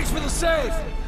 Thanks for the save!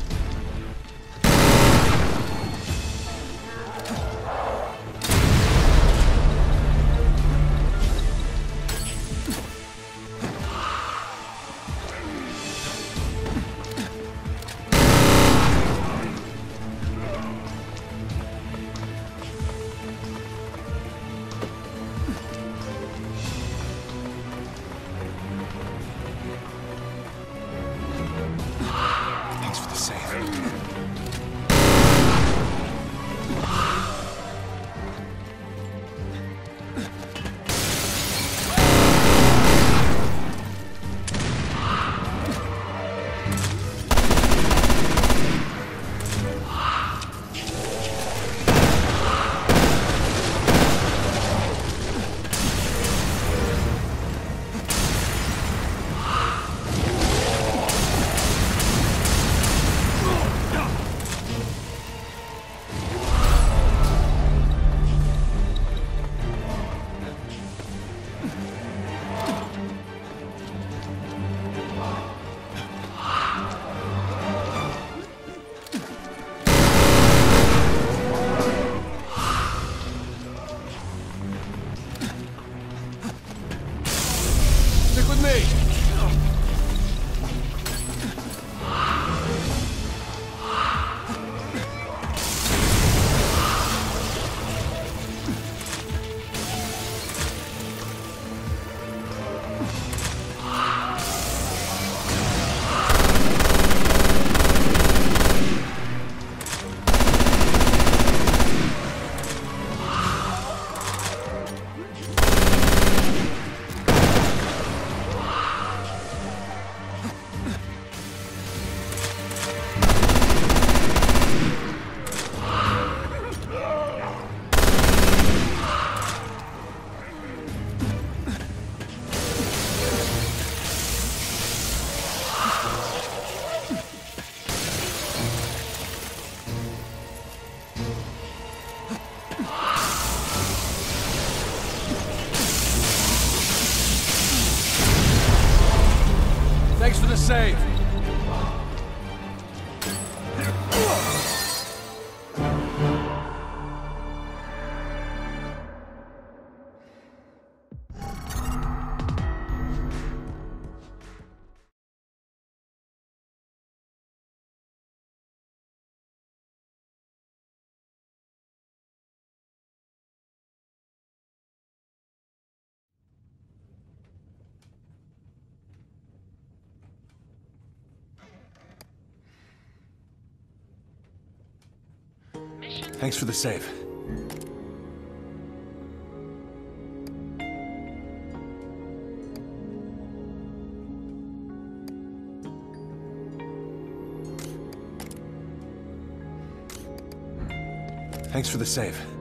Thanks for the save! Thanks for the save. Thanks for the save.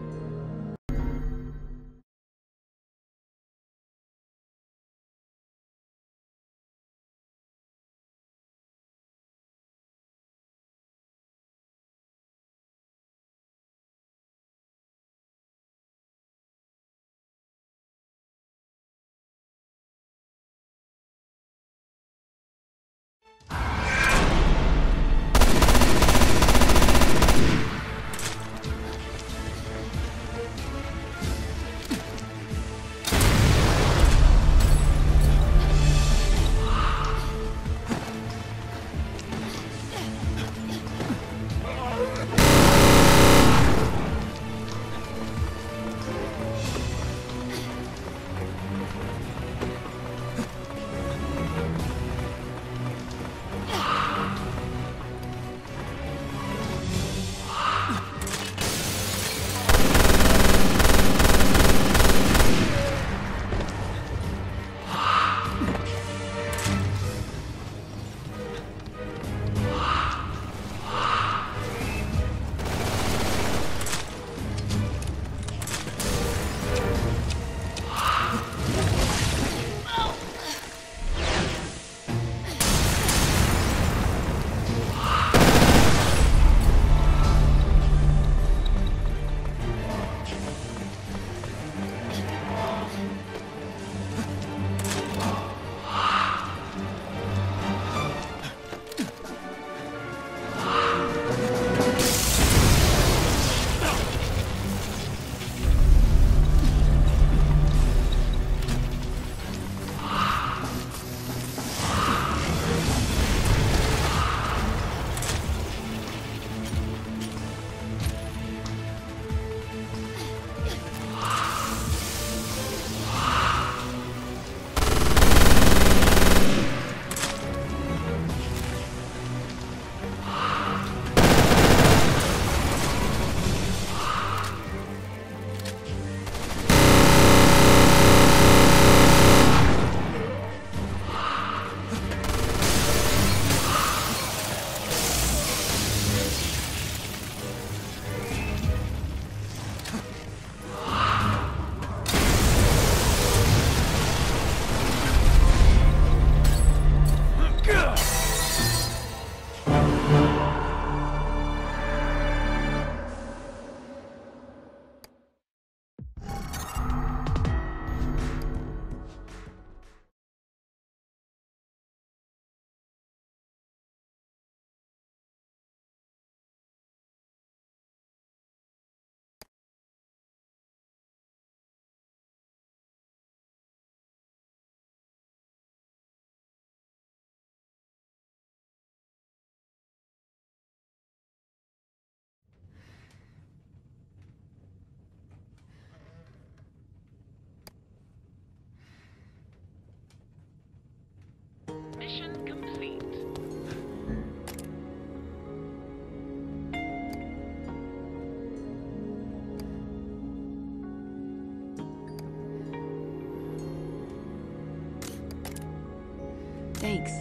Thanks.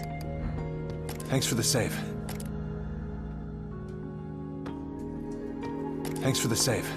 Thanks for the save. Thanks for the save.